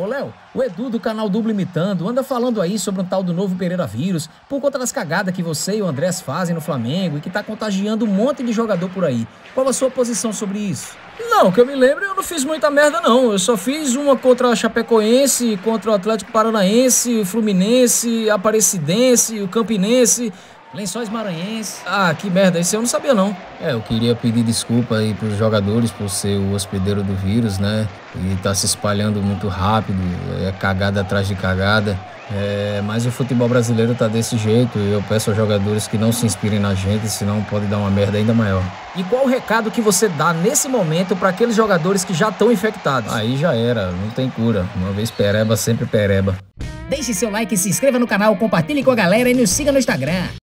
Ô, Léo, o Edu do canal Dublo Imitando anda falando aí sobre um tal do novo Pereira vírus por conta das cagadas que você e o Andrés fazem no Flamengo e que tá contagiando um monte de jogador por aí. Qual a sua posição sobre isso? Não, que eu me lembro, eu não fiz muita merda não. Eu só fiz uma contra a Chapecoense, contra o Atlético Paranaense, o Fluminense, Aparecidense, o Campinense, Lençóis Maranhenses. Ah, que merda, isso eu não sabia não. É, eu queria pedir desculpa aí pros jogadores por ser o hospedeiro do vírus, né? E tá se espalhando muito rápido, é cagada atrás de cagada. É, mas o futebol brasileiro tá desse jeito e eu peço aos jogadores que não se inspirem na gente, senão pode dar uma merda ainda maior. E qual o recado que você dá nesse momento para aqueles jogadores que já estão infectados? Aí já era, não tem cura. Uma vez pereba, sempre pereba. Deixe seu like, se inscreva no canal, compartilhe com a galera e nos siga no Instagram.